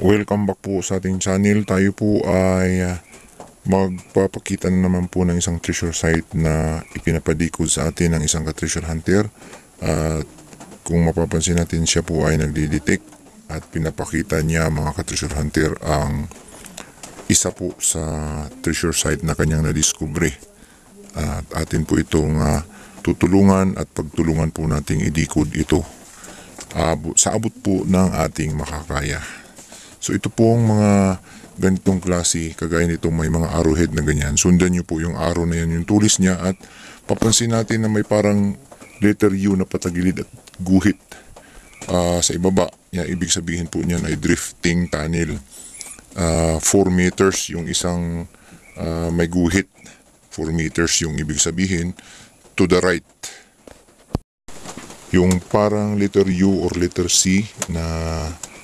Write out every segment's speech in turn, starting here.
Welcome back po sa ating channel. Tayo po ay ah, magpapakita na naman po ng isang treasure site na ipinapadikod sa atin ng isang ka-treasure hunter. At kung mapapansin natin siya po ay nagdidetect at pinapakita niya mga ka-treasure hunter ang isa po sa treasure site na kanyang nadiskubre. At atin po itong ah, tutulungan at pagtulungan po nating idikod ito abo, sa abot po ng ating makakaya. So ito pong mga ganitong klase, kagaya nito may mga arrowhead na ganyan. Sundan nyo po yung arrow na yan, yung tulis niya at papansin natin na may parang letter U na patagilid at guhit ah, sa ibaba. Yan, ibig sabihin po niyan ay drifting tunnel. 4 meters yung isang ah, may guhit. 4 meters yung ibig sabihin to the right yung parang letter U or letter C na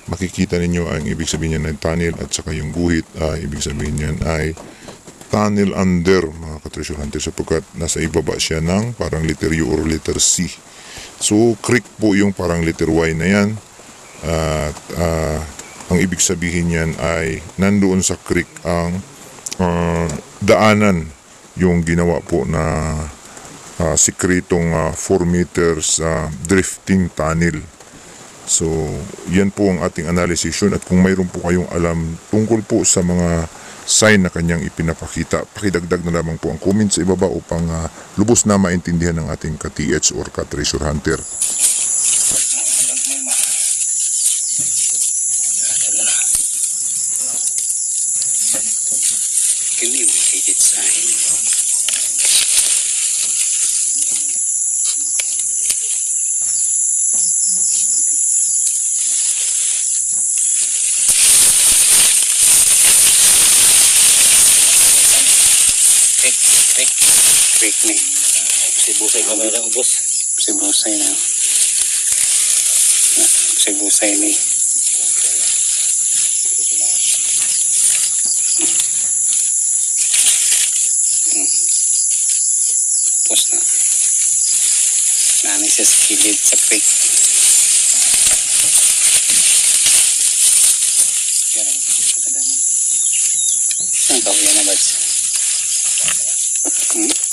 makikita ninyo ang ibig sabihin niyan ay tunnel at saka yung guhit ay ibig sabihin niyan ay tunnel under mga ka-treasure hunter sapagkat nasa ibaba siya ng parang letter U or letter C. So creek po yung parang letter Y na yan at ah, ang ibig sabihin niyan ay nandoon sa creek ang ah, daanan yung ginawa po na ah, sikretong ah, 4 meters ah, drifting tunnel. So, yan po ang ating analysis yun. At kung mayroon po kayong alam tungkol po sa mga sign na kanyang ipinapakita, pakidagdag na lamang po ang comment sa ibaba upang ah, lubos na maintindihan ng ating ka-TH or ka-treasure hunter. Kini yung higit sign. Quick, quick ni. Si Busay ka ba ubos? Si Busay na. Na, Si Busay ni. Tapos na. Nani sa skilid sa creek. Yan ang katadangan. Yan na, Bads? Hmm?